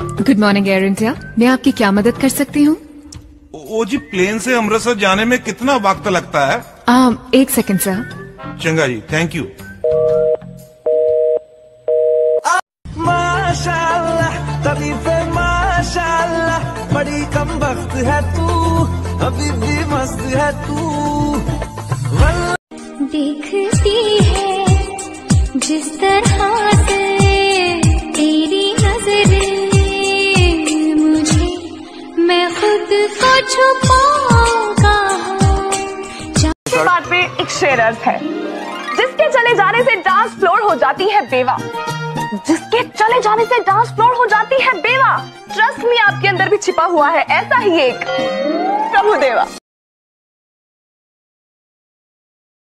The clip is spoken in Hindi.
गुड मॉर्निंग एयर इंडिया मैं आपकी क्या मदद कर सकती हूँ? ओ जी प्लेन से अमृतसर जाने में कितना वक्त लगता है? Um, एक सेकंड सर चंगा जी थैंक यू बड़ी कम वक्त है तू अभी भी मस्त है तू। देखती है जिस तरह से खुद को छुपाऊँगा के बाद एक शेर अर्थ है। जिसके चले जाने से डांस फ्लोर हो जाती है बेवा। जिसके चले जाने से डांस फ्लोर हो जाती है बेवा। ट्रस्ट में आपके अंदर भी छिपा हुआ है, ऐसा ही एक प्रभुदेवा।